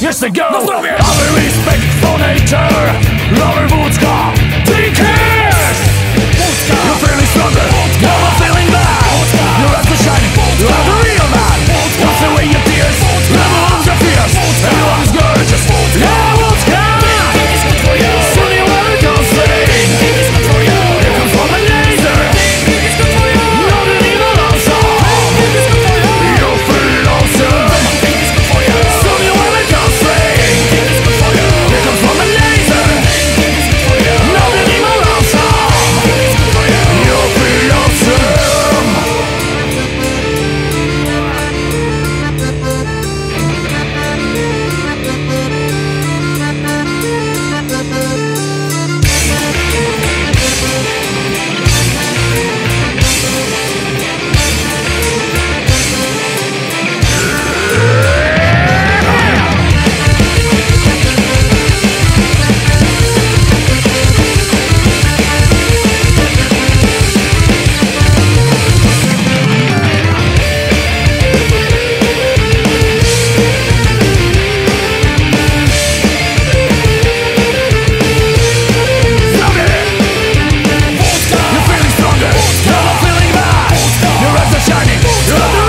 Jest go! Mamy respect for nature shining.